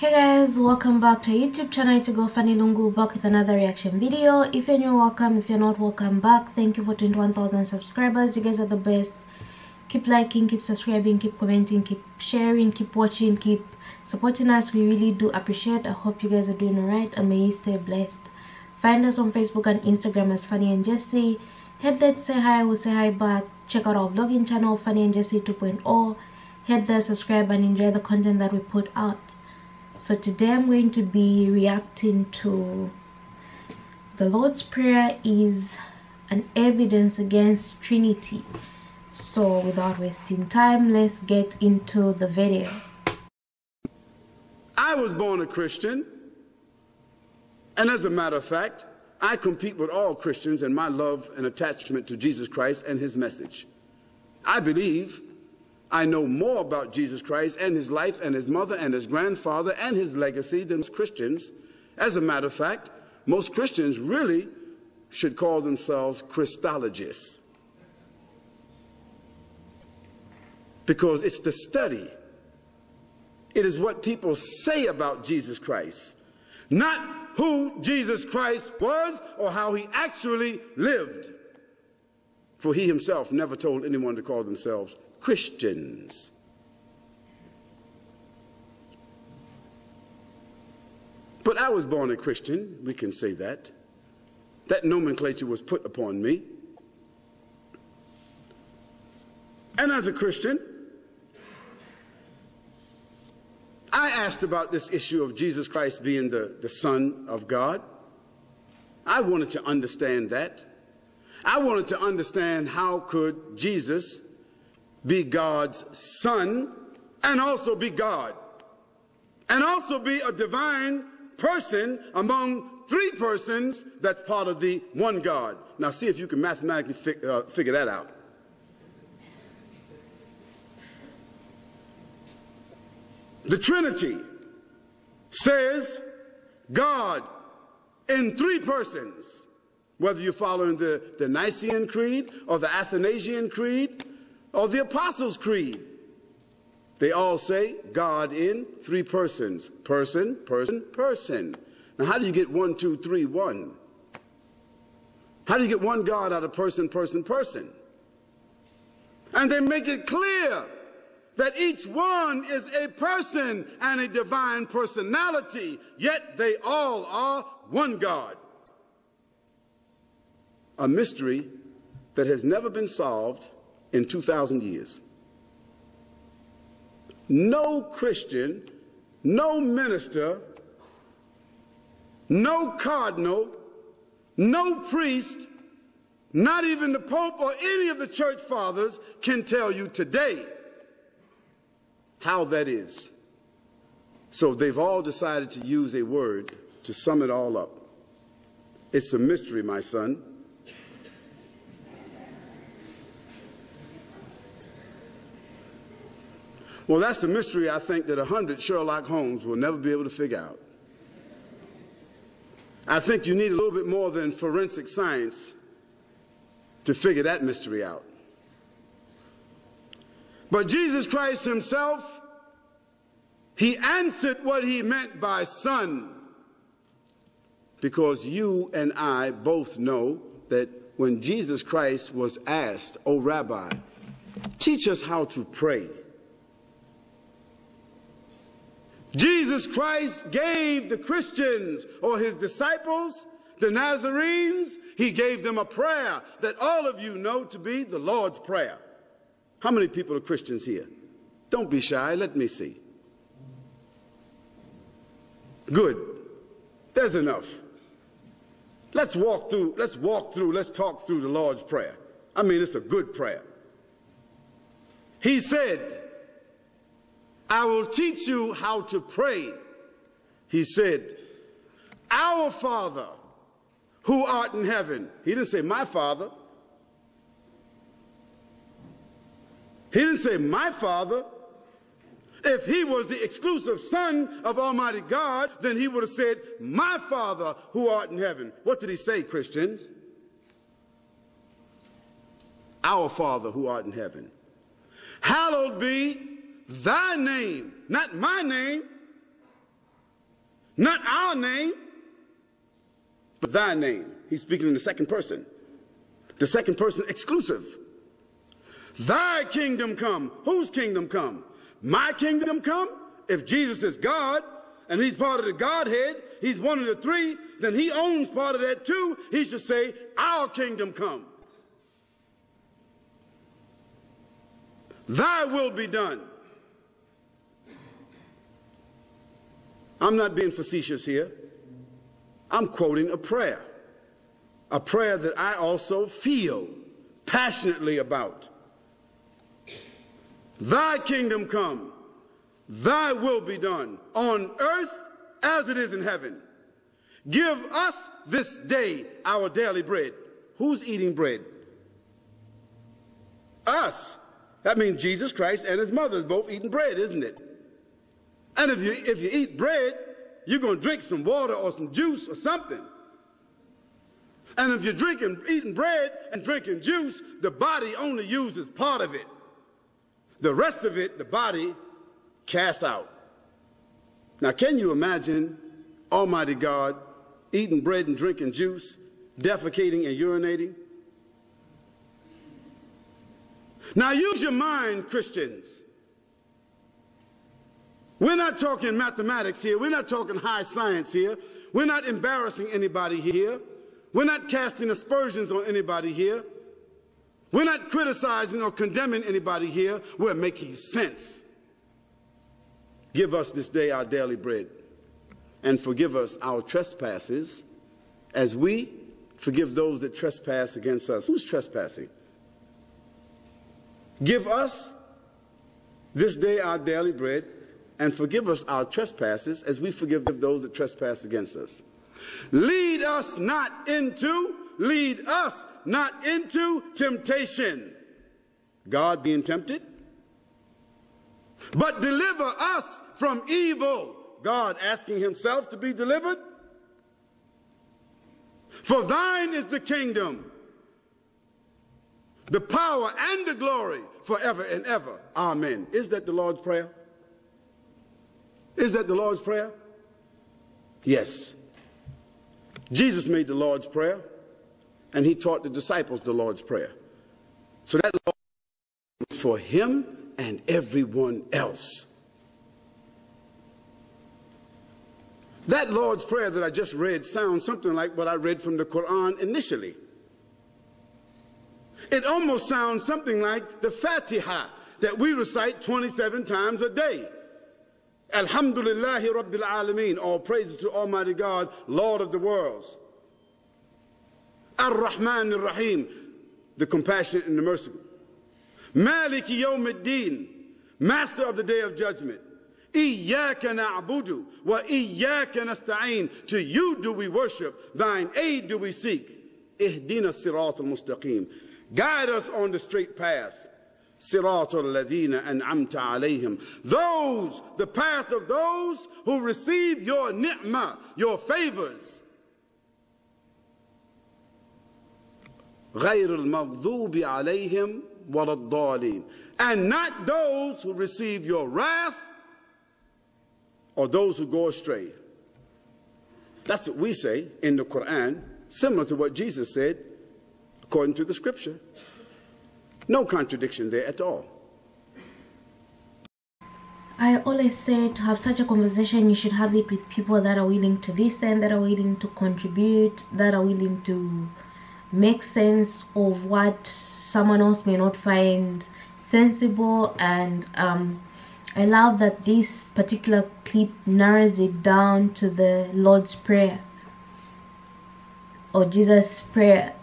Hey guys, welcome back to our YouTube channel. It's go Fanny Lungu back with another reaction video. If you're new, welcome. If you're not, welcome back. Thank you for 21,000 subscribers. You guys are the best. Keep liking, keep subscribing, keep commenting, keep sharing, keep watching, keep supporting us. We really do appreciate. I hope you guys are doing alright and may you stay blessed. Find us on Facebook and Instagram as Fanny and Jessy. Head there say hi, we'll say hi back. Check out our vlogging channel, Fanny and Jessy 2.0. Head there, subscribe, and enjoy the content that we put out. So today I'm going to be reacting to the Lord's Prayer is an evidence against Trinity. So without wasting time, let's get into the video. I was born a Christian, and as a matter of fact, I compete with all Christians in my love and attachment to Jesus Christ and his message. I believe I know more about Jesus Christ and his life and his mother and his grandfather and his legacy than Christians. As a matter of fact, most Christians really should call themselves Christologists because it's the study. It is what people say about Jesus Christ, not who Jesus Christ was or how he actually lived. For he himself never told anyone to call themselves Christians. But I was born a Christian, we can say that. That nomenclature was put upon me. And as a Christian, I asked about this issue of Jesus Christ being the, the Son of God. I wanted to understand that. I wanted to understand how could Jesus be God's son and also be God and also be a divine person among three persons that's part of the one God. Now see if you can mathematically uh, figure that out. The Trinity says God in three persons, whether you're following the, the Nicene Creed or the Athanasian Creed or the Apostles' Creed. They all say God in three persons person, person, person. Now, how do you get one, two, three, one? How do you get one God out of person, person, person? And they make it clear that each one is a person and a divine personality, yet they all are one God. A mystery that has never been solved in 2,000 years. No Christian, no minister, no cardinal, no priest, not even the Pope or any of the church fathers can tell you today how that is. So they've all decided to use a word to sum it all up. It's a mystery, my son. Well, that's a mystery I think that a hundred Sherlock Holmes will never be able to figure out. I think you need a little bit more than forensic science to figure that mystery out. But Jesus Christ himself, he answered what he meant by son. Because you and I both know that when Jesus Christ was asked, O oh, Rabbi, teach us how to pray. Jesus Christ gave the Christians or his disciples, the Nazarenes, he gave them a prayer that all of you know to be the Lord's Prayer. How many people are Christians here? Don't be shy. Let me see. Good. There's enough. Let's walk through, let's walk through, let's talk through the Lord's Prayer. I mean, it's a good prayer. He said, I will teach you how to pray. He said, Our Father who art in heaven. He didn't say, My Father. He didn't say, My Father. If he was the exclusive Son of Almighty God, then he would have said, My Father who art in heaven. What did he say, Christians? Our Father who art in heaven. Hallowed be thy name, not my name. Not our name, but thy name. He's speaking in the second person. The second person exclusive. Thy kingdom come. Whose kingdom come? My kingdom come? If Jesus is God and he's part of the Godhead, he's one of the three, then he owns part of that too. He should say, Our kingdom come. Thy will be done. I'm not being facetious here. I'm quoting a prayer, a prayer that I also feel passionately about. Thy kingdom come, thy will be done on earth as it is in heaven. Give us this day our daily bread. Who's eating bread? Us. That means Jesus Christ and his mother is both eating bread, isn't it? And if you, if you eat bread, you're going to drink some water or some juice or something. And if you're drinking, eating bread and drinking juice, the body only uses part of it. The rest of it, the body casts out. Now, can you imagine Almighty God eating bread and drinking juice, defecating and urinating? Now, use your mind, Christians. We're not talking mathematics here. We're not talking high science here. We're not embarrassing anybody here. We're not casting aspersions on anybody here. We're not criticizing or condemning anybody here. We're making sense. Give us this day our daily bread and forgive us our trespasses as we forgive those that trespass against us. Who's trespassing? Give us this day our daily bread and forgive us our trespasses as we forgive those that trespass against us. Lead us not into, lead us not into temptation. God being tempted. But deliver us from evil. God asking himself to be delivered. For thine is the kingdom, the power and the glory forever and ever. Amen. Is that the Lord's Prayer? Is that the Lord's Prayer? Yes. Jesus made the Lord's Prayer, and he taught the disciples the Lord's Prayer. So that was for him and everyone else. That Lord's Prayer that I just read sounds something like what I read from the Quran initially. It almost sounds something like the Fatiha that we recite 27 times a day. Alhamdulillahi Rabbil Alameen. All praises to Almighty God, Lord of the worlds. Ar-Rahman Ar-Rahim, the compassionate and the merciful. Maliki Din, master of the day of judgment. Iyaka na'budu wa iyaka nasta'een. To you do we worship, thine aid do we seek. Ihdina sirat al-mustaqim. Guide us on the straight path. صراط الذين أنعمت عليهم those the path of those who receive your ni'mah your favors غير المغضوب عليهم ولا الضالين and not those who receive your wrath or those who go astray that's what we say in the Quran similar to what Jesus said according to the scripture no contradiction there at all. I always say to have such a conversation, you should have it with people that are willing to listen, that are willing to contribute, that are willing to make sense of what someone else may not find sensible. And um, I love that this particular clip narrows it down to the Lord's Prayer or Jesus' Prayer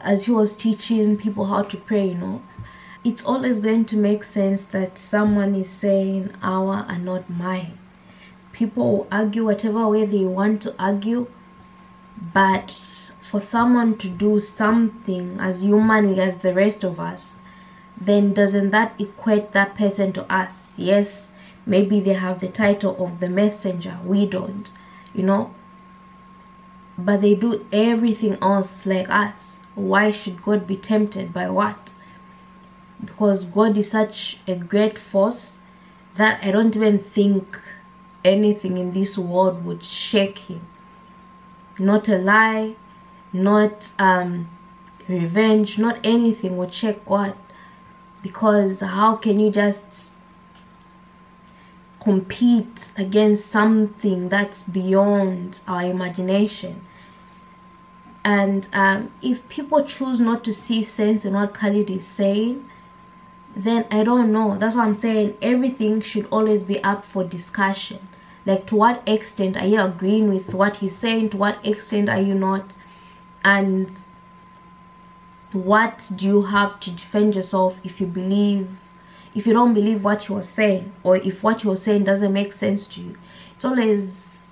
as he was teaching people how to pray, you know, it's always going to make sense that someone is saying our and not mine. People will argue whatever way they want to argue, but for someone to do something as humanly as the rest of us, then doesn't that equate that person to us? Yes, maybe they have the title of the messenger, we don't, you know, but they do everything else like us why should God be tempted by what? Because God is such a great force that I don't even think anything in this world would shake him. Not a lie not um revenge not anything would shake god. Because how can you just compete against something that's beyond our imagination and um, if people choose not to see sense in what Khalid is saying then I don't know. That's what I'm saying everything should always be up for discussion. Like to what extent are you agreeing with what he's saying? To what extent are you not? And what do you have to defend yourself if you believe if you don't believe what you're saying? Or if what you're saying doesn't make sense to you? It's always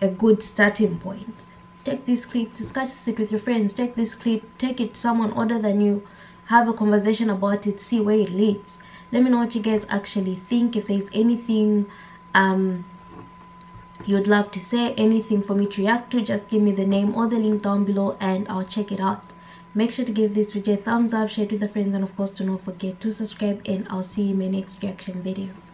a good starting point take this clip discuss it with your friends take this clip take it to someone other than you have a conversation about it see where it leads. Let me know what you guys actually think if there's anything um you'd love to say anything for me to react to just give me the name or the link down below and i'll check it out. Make sure to give this video a thumbs up share it with your friends and of course do not forget to subscribe and i'll see you in my next reaction video